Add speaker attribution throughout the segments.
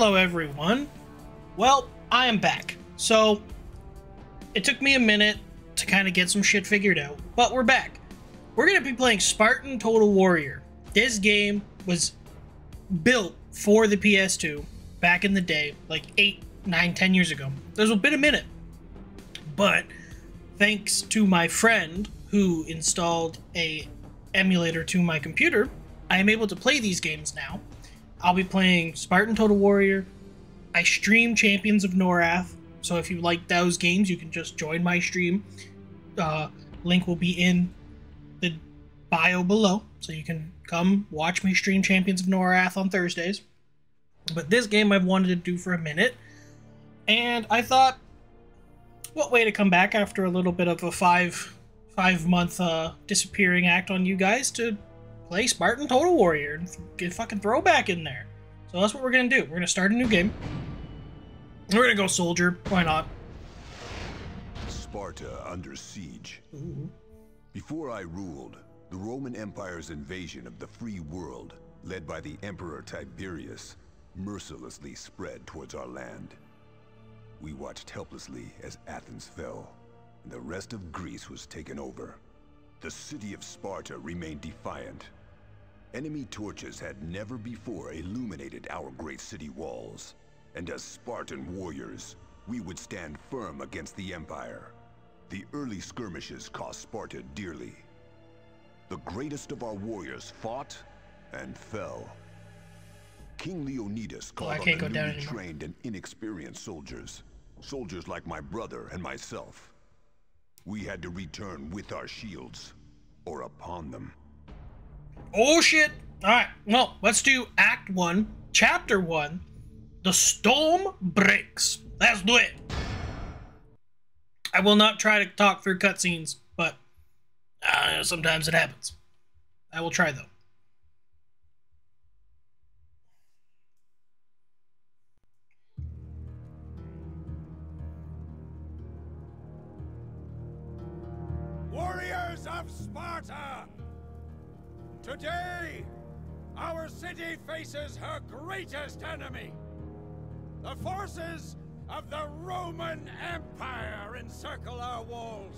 Speaker 1: Hello, everyone. Well, I am back. So, it took me a minute to kind of get some shit figured out, but we're back. We're going to be playing Spartan Total Warrior. This game was built for the PS2 back in the day, like 8, 9, 10 years ago. There's been a minute. But thanks to my friend who installed a emulator to my computer, I am able to play these games now. I'll be playing Spartan Total Warrior. I stream Champions of Norrath, so if you like those games, you can just join my stream. Uh, link will be in the bio below, so you can come watch me stream Champions of Norrath on Thursdays. But this game I've wanted to do for a minute, and I thought, what way to come back after a little bit of a five five month uh, disappearing act on you guys to play Spartan Total Warrior and get fucking throwback in there. So that's what we're gonna do. We're gonna start a new game. We're gonna go soldier. Why not?
Speaker 2: Sparta under siege.
Speaker 1: Ooh.
Speaker 2: Before I ruled, the Roman Empire's invasion of the free world, led by the Emperor Tiberius, mercilessly spread towards our land. We watched helplessly as Athens fell, and the rest of Greece was taken over. The city of Sparta remained defiant, Enemy torches had never before illuminated our great city walls. And as Spartan warriors, we would stand firm against the Empire. The early skirmishes cost Sparta dearly. The greatest of our warriors fought and fell. King Leonidas
Speaker 1: Oh,
Speaker 2: called
Speaker 1: can't
Speaker 2: on the newly trained and inexperienced soldiers. Soldiers like my brother and myself. We had to return with our shields, or upon them.
Speaker 1: Oh shit! Alright, well, let's do Act 1, Chapter 1 The Storm Breaks. Let's do it! I will not try to talk through cutscenes, but uh, sometimes it happens. I will try though.
Speaker 3: Today, our city faces her greatest enemy. The forces of the Roman Empire encircle our walls.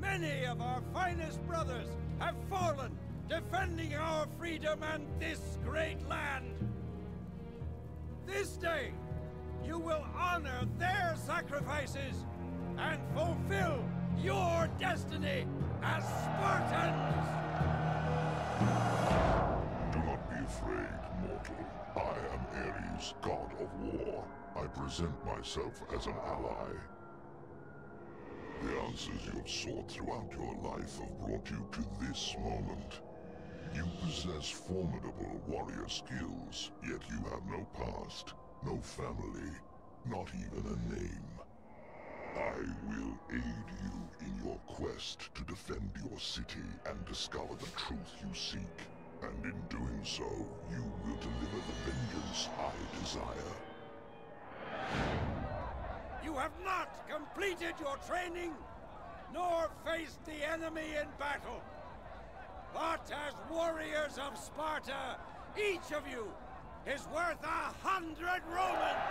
Speaker 3: Many of our finest brothers have fallen defending our freedom and this great land. This day, you will honor their sacrifices and fulfill your destiny as Spartans!
Speaker 4: Do not be afraid, mortal. I am Ares, god of war. I present myself as an ally. The answers you have sought throughout your life have brought you to this moment. You possess formidable warrior skills, yet you have no past, no family, not even a name. I will aid you in your quest to defend your city and discover the truth you seek. And in doing so, you will deliver the vengeance I desire.
Speaker 3: You have not completed your training, nor faced the enemy in battle. But as warriors of Sparta, each of you is worth a hundred Romans.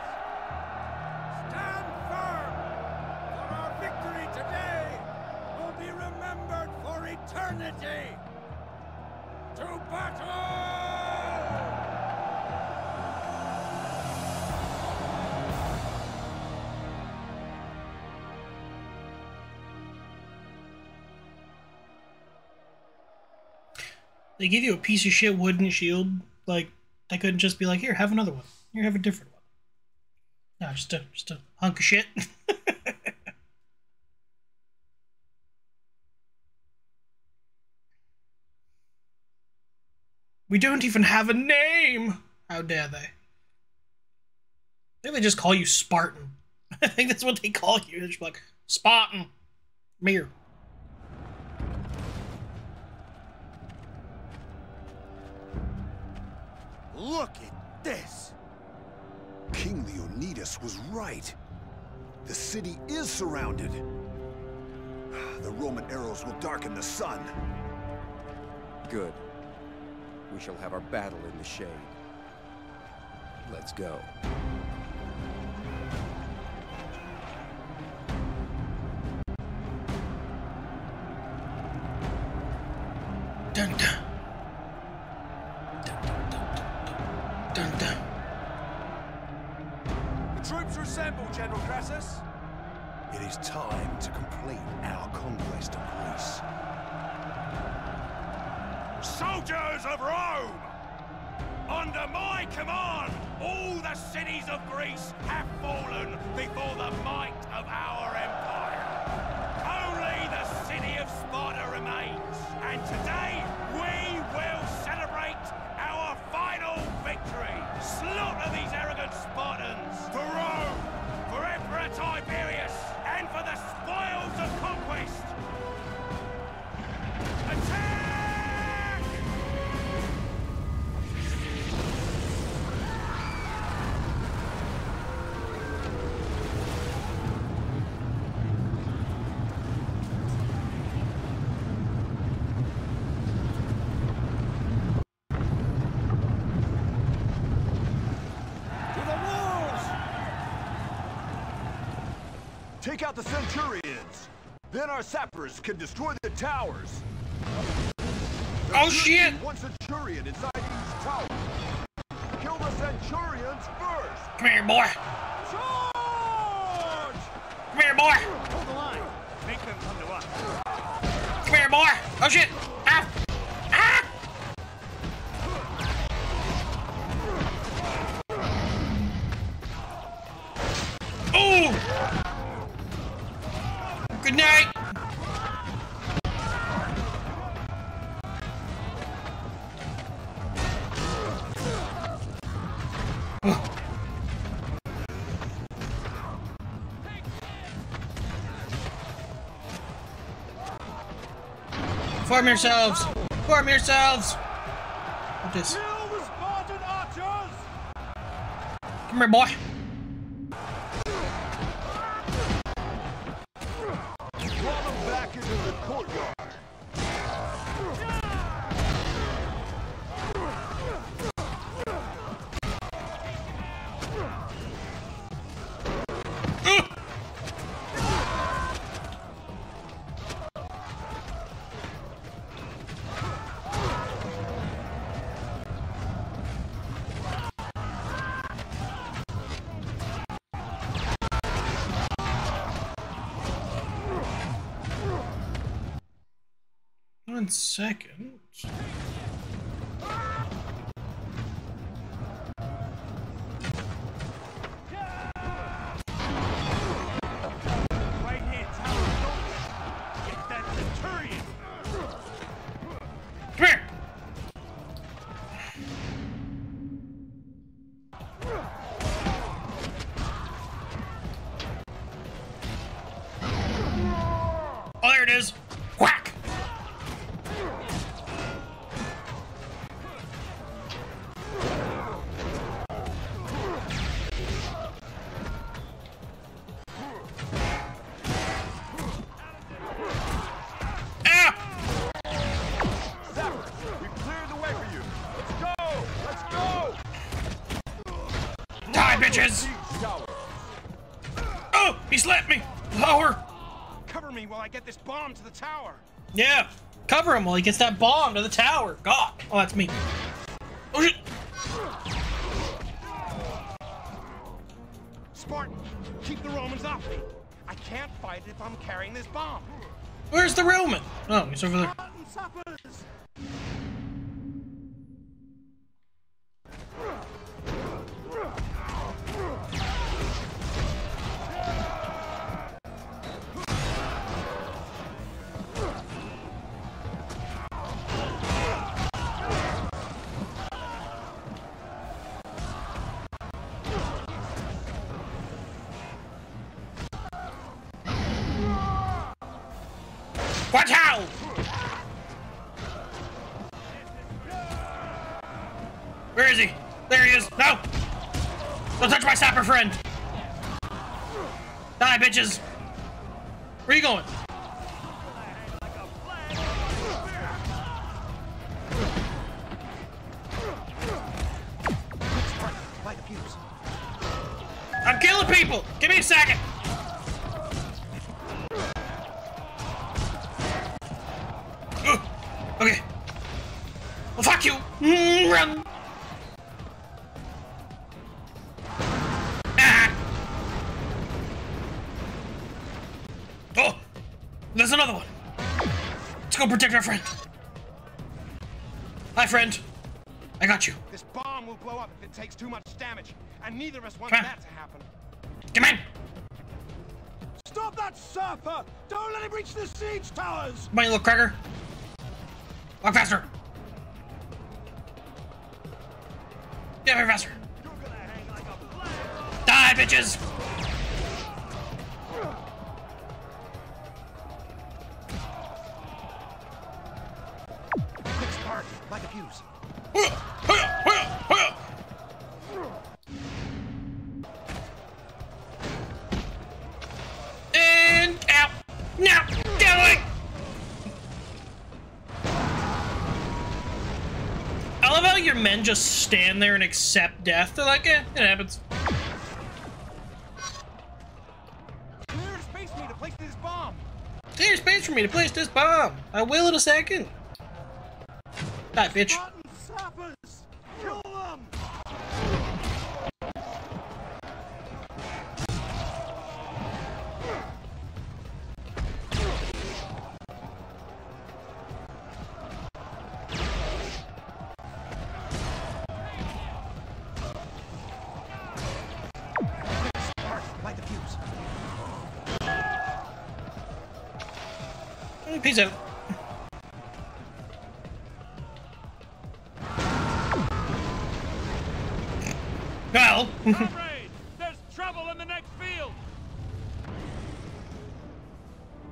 Speaker 3: Stand firm, victory today will be remembered for eternity. To battle!
Speaker 1: They give you a piece of shit wooden shield. Like, they couldn't just be like, here, have another one. Here, have a different one. No, just a, just a hunk of shit. we don't even have a name! How dare they? I think they just call you Spartan. I think that's what they call you. They're just like, Spartan. Mere.
Speaker 3: Look at this!
Speaker 2: King Leonidas was right. The city is surrounded. The Roman arrows will darken the sun.
Speaker 5: Good. We shall have our battle in the shade. Let's go.
Speaker 1: Dun dun. Dun dun dun dun dun dun.
Speaker 6: The troops are assembled, General Crassus.
Speaker 5: It is time to complete our conquest of Greece.
Speaker 7: Soldiers of Rome! Under my command, all the cities of Greece have fallen before the might of our
Speaker 2: Take out the Centurions! Then our sappers can destroy the towers!
Speaker 1: Oh shit!
Speaker 2: One Centurion inside each tower! Kill the Centurions first!
Speaker 1: Come here, boy.
Speaker 7: Charge!
Speaker 1: Come here, boy.
Speaker 7: Hold the line. Make them come to us.
Speaker 1: Come here, boy. Oh shit. Form yourselves. Form yourselves. What this?
Speaker 7: Kill the Spartan archers!
Speaker 1: Come here, boy. One second. Die, bitches!
Speaker 2: Each tower!
Speaker 1: Oh, he slapped me. Lower.
Speaker 6: Cover me while I get this bomb to the tower.
Speaker 1: Yeah. Cover him while he gets that bomb to the tower. God. Oh, that's me. Oh shit.
Speaker 6: Spartan, keep the Romans off me. I can't fight if I'm carrying this bomb.
Speaker 1: Where's the Roman? Oh, he's over there. Where is he? There he is. No! Don't touch my sapper friend! Die, bitches! Where are you going? Friend. I got you.
Speaker 6: This bomb will blow up if it takes too much damage, and neither of us want that to happen.
Speaker 1: Come in.
Speaker 7: Stop that surfer! Don't let him reach the siege towers!
Speaker 1: Come on, you little cracker. Walk faster. Get very faster. Die, bitches! Just stand there and accept death. They're like, eh, it happens.
Speaker 6: Clear space for me to place this bomb.
Speaker 1: There's space for me to place this bomb. I will in a second. Die, bitch. Peace out. Well,
Speaker 7: there's trouble in the next field!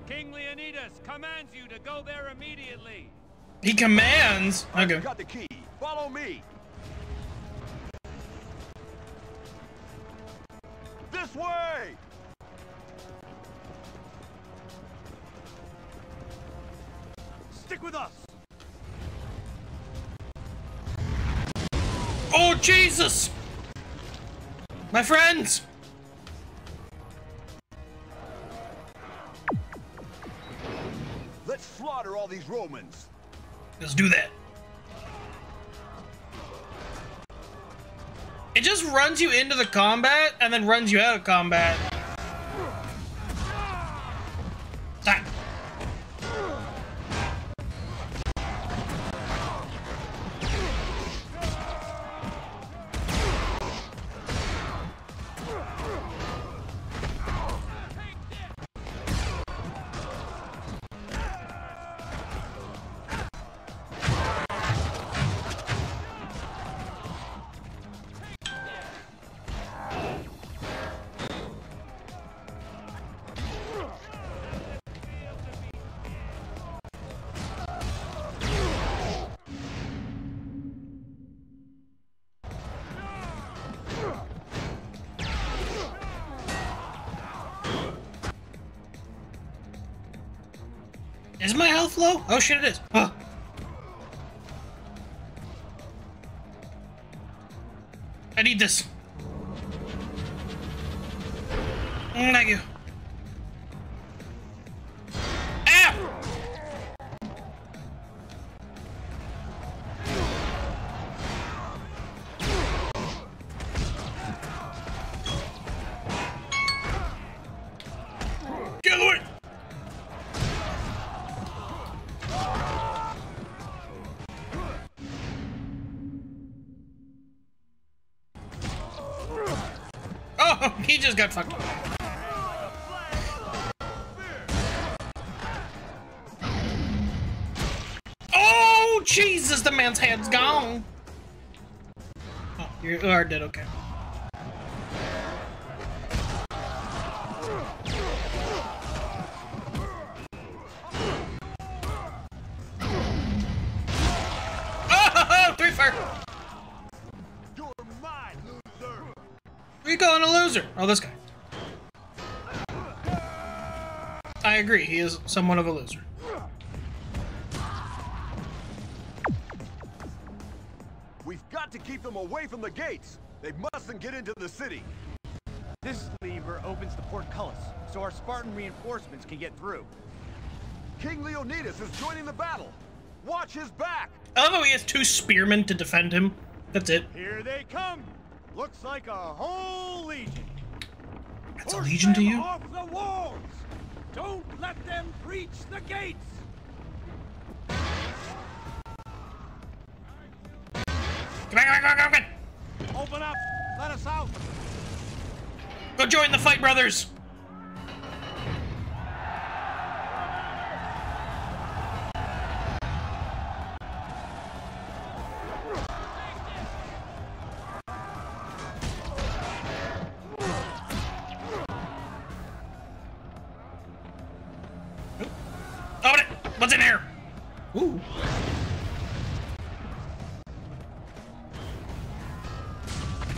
Speaker 7: King Leonidas commands you to go there immediately.
Speaker 1: he commands. Okay.
Speaker 2: Got the key.
Speaker 7: Stick with us!
Speaker 1: Oh, Jesus! My friends!
Speaker 2: Let's slaughter all these Romans.
Speaker 1: Let's do that. It just runs you into the combat and then runs you out of combat. Is my health low? Oh shit, it is. Huh. I need this. Mm, Thank you. he just got fucked. Oh, Jesus, the man's head's gone. Oh, you are dead, okay. Somewhat of a loser.
Speaker 2: We've got to keep them away from the gates. They mustn't get into the city.
Speaker 6: This lever opens the portcullis, so our Spartan reinforcements can get through.
Speaker 2: King Leonidas is joining the battle. Watch his back.
Speaker 1: I love how he has two spearmen to defend him. That's it.
Speaker 7: Here they come! Looks like a whole legion.
Speaker 1: That's a legion to
Speaker 7: them
Speaker 1: you?
Speaker 7: Off the walls!
Speaker 3: Don't let them breach the gates!
Speaker 1: Come on, come on, come on, come on.
Speaker 7: Open up! Let us out!
Speaker 1: Go join the fight, brothers.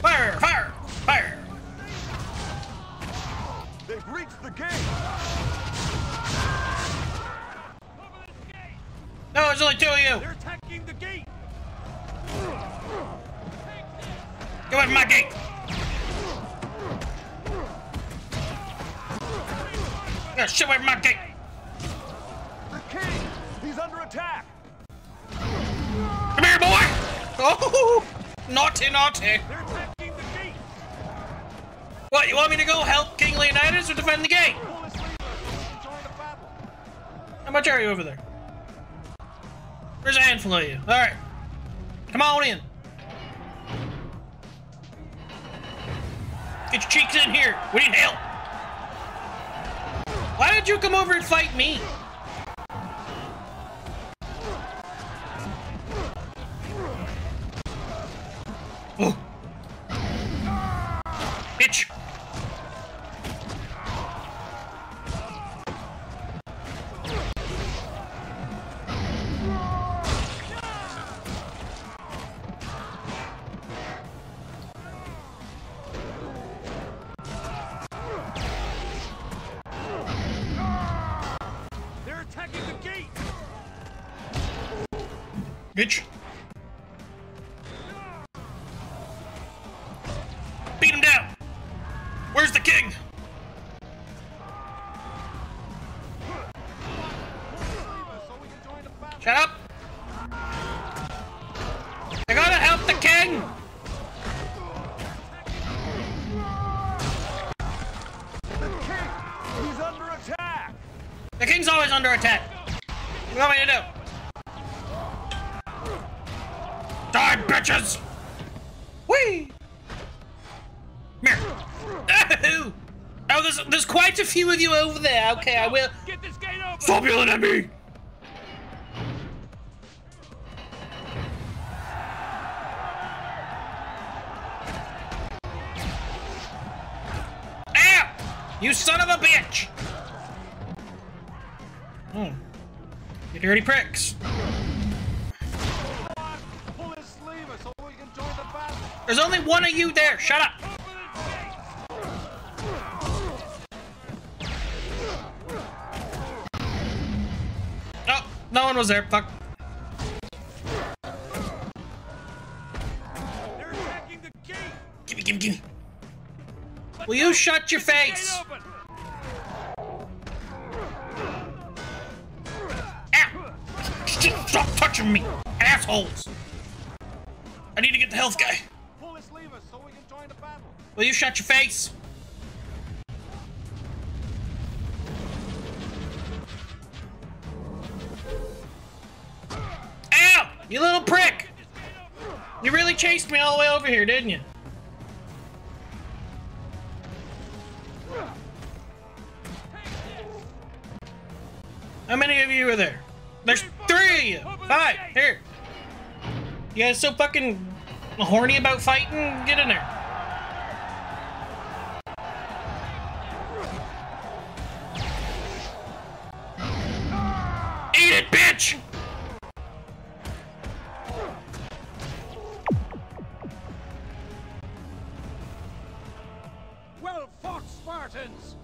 Speaker 1: Fire! Fire! Fire!
Speaker 5: They've reached the gate!
Speaker 1: No, there's only two of you.
Speaker 7: They're attacking the gate!
Speaker 1: Get away from my gate. Yeah, shit away from my gate.
Speaker 5: The king! He's under attack!
Speaker 1: Come here, boy. Oh, naughty, naughty.
Speaker 7: They're
Speaker 1: want me to go help King Leonidas or defend the gate? How much are you over there? There's a handful of you. All right. Come on in. Get your cheeks in here. We need help. Why did you come over and fight me? King's always under attack. You want me to do? Die, bitches! Whee! Come here. Oh, there's, there's quite a few of you over there. Okay, I will.
Speaker 7: Get this gate open!
Speaker 1: Stop yelling at me! Ow! You son of a bitch! Hmm. You dirty pricks. There's only one of you there. Shut up. No, no one was there. Fuck. Gimme, gimme, gimme. Will you shut your face? Assholes! I need to get the health guy.
Speaker 7: Pull this lever so we can join the battle!
Speaker 1: Will you shut your face? Ow! You little prick! You really chased me all the way over here, didn't you? Guys so fucking horny about fighting? Get in there. Eat it, bitch!
Speaker 3: Well fought, Spartans!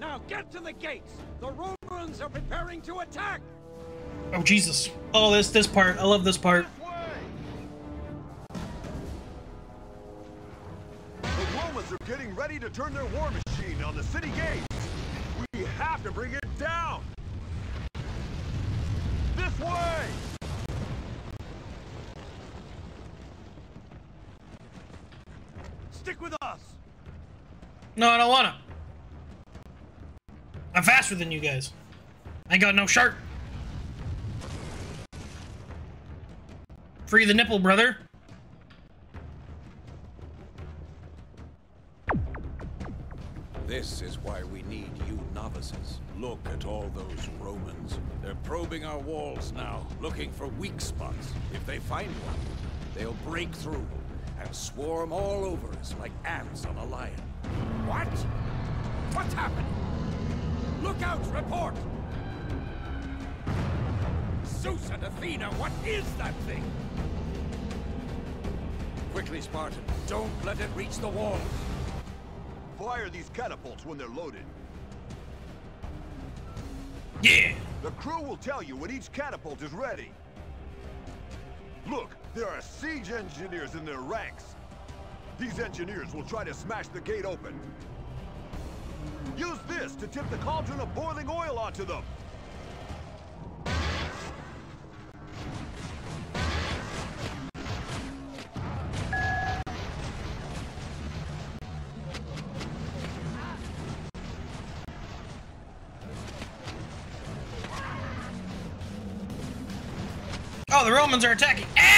Speaker 3: Now get to the gates! The Romans are preparing to attack!
Speaker 1: Oh Jesus! Oh, this this part. I love this part. No, I don't wanna. I'm faster than you guys. I ain't got no shark. Free the nipple, brother.
Speaker 3: This is why we need you novices. Look at all those Romans. They're probing our walls now, looking for weak spots. If they find one, they'll break through and swarm all over us like ants on a lion. What? What's happening? Look out, report! Zeus and Athena, what is that thing? Quickly, Spartan. Don't let it reach the walls.
Speaker 5: Fire these catapults when they're loaded.
Speaker 1: Yeah.
Speaker 5: The crew will tell you when each catapult is ready. Look, there are siege engineers in their ranks. These engineers will try to smash the gate open. Use this to tip the cauldron of boiling oil onto them.
Speaker 1: Oh, the Romans are attacking. Ow!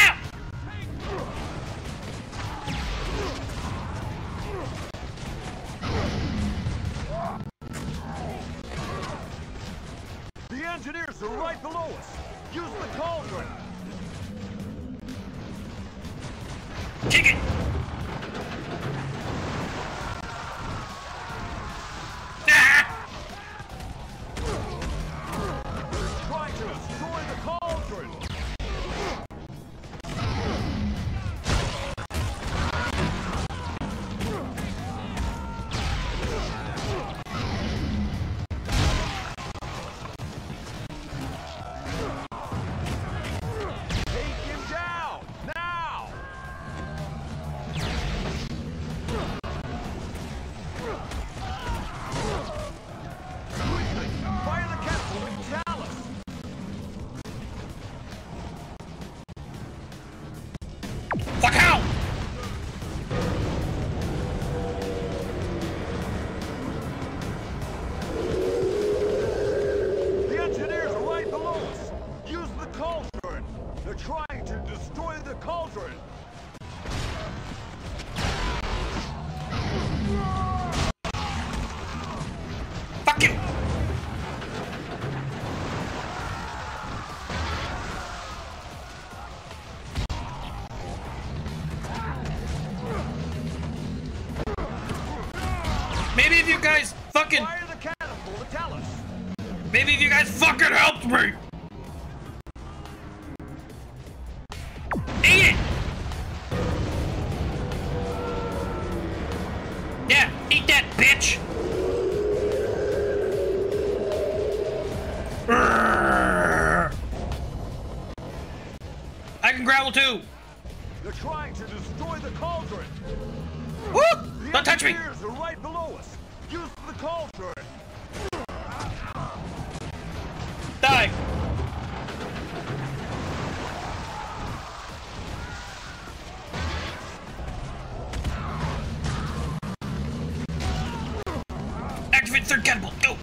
Speaker 1: Third catapult, go!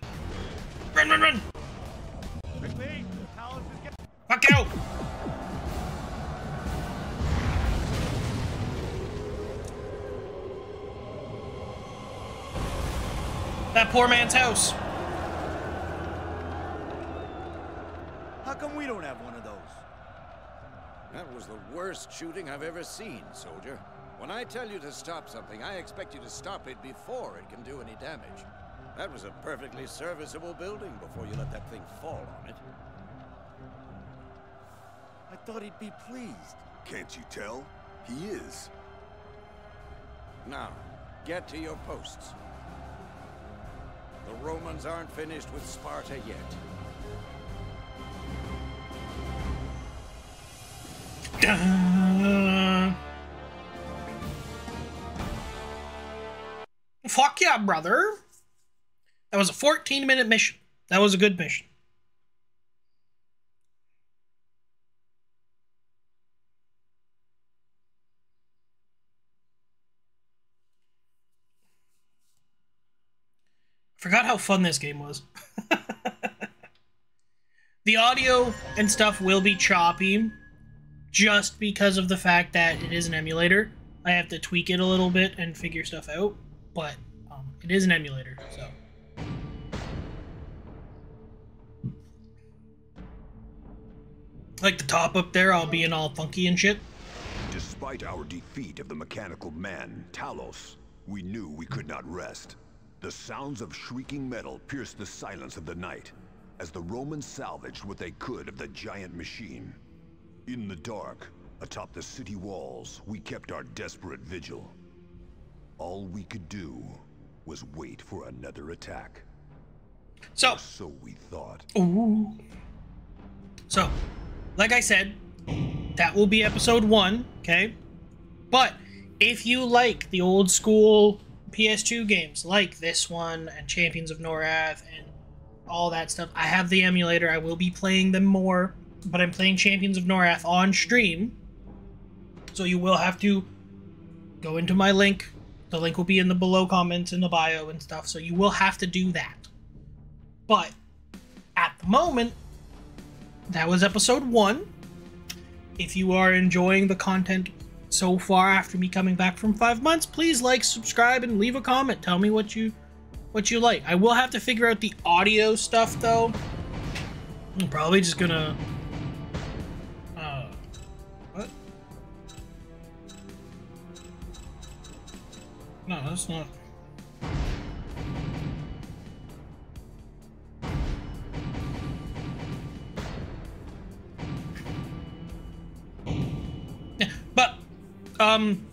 Speaker 1: Run, run, run!
Speaker 7: Quickly, Talos is getting...
Speaker 1: Fuck out! That poor man's house.
Speaker 7: How come we don't have one of those?
Speaker 3: That was the worst shooting I've ever seen, soldier. When I tell you to stop something, I expect you to stop it before it can do any damage. That was a perfectly serviceable building before you let that thing fall on it.
Speaker 7: I thought he'd be pleased.
Speaker 2: Can't you tell? He is.
Speaker 3: Now, get to your posts. The Romans aren't finished with Sparta yet.
Speaker 1: Fuck yeah, brother. That was a 14 minute mission. That was a good mission. Forgot how fun this game was. the audio and stuff will be choppy just because of the fact that it is an emulator. I have to tweak it a little bit and figure stuff out, but um, it is an emulator, so. Like the top up there, I'll be in all funky and shit.
Speaker 2: Despite our defeat of the mechanical man, Talos, we knew we could not rest. The sounds of shrieking metal pierced the silence of the night, as the Romans salvaged what they could of the giant machine. In the dark, atop the city walls, we kept our desperate vigil. All we could do was wait for another attack.
Speaker 1: So,
Speaker 2: Or so we thought.
Speaker 1: Ooh. So, like I said, that will be episode one, okay? But if you like the old school PS2 games, like this one and Champions of Norrath and all that stuff, I have the emulator. I will be playing them more, but I'm playing Champions of Norrath on stream. So you will have to go into my link. The link will be in the below comments in the bio and stuff. So you will have to do that. But at the moment, that was episode one. If you are enjoying the content so far after me coming back from five months, please like, subscribe, and leave a comment. Tell me what you what you like. I will have to figure out the audio stuff though. I'm probably just gonna. Uh, what? No, that's not. Um,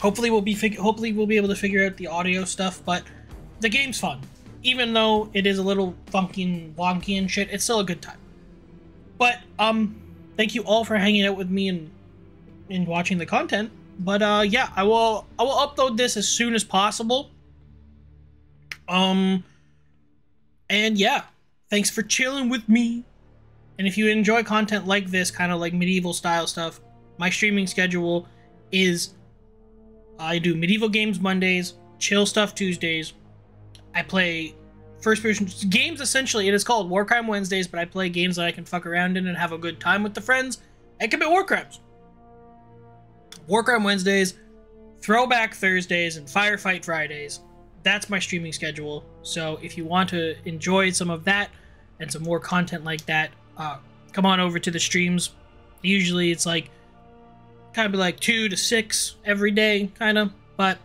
Speaker 1: hopefully we'll be hopefully we'll be able to figure out the audio stuff. But the game's fun, even though it is a little funky and wonky and shit. It's still a good time. But um, thank you all for hanging out with me and and watching the content. But uh, yeah, I will I will upload this as soon as possible. Um, and yeah, thanks for chilling with me. And if you enjoy content like this, kind of like medieval style stuff, my streaming schedule is I do medieval games Mondays, chill stuff Tuesdays. I play first person games essentially. It is called War Crime Wednesdays, but I play games that I can fuck around in and have a good time with the friends and commit war crimes. War Crime Wednesdays, Throwback Thursdays, and Firefight Fridays. That's my streaming schedule. So if you want to enjoy some of that and some more content like that, uh, come on over to the streams. Usually it's like kind of be like two to six every day, kind of. But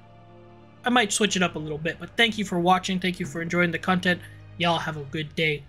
Speaker 1: I might switch it up a little bit. But thank you for watching. Thank you for enjoying the content. Y'all have a good day.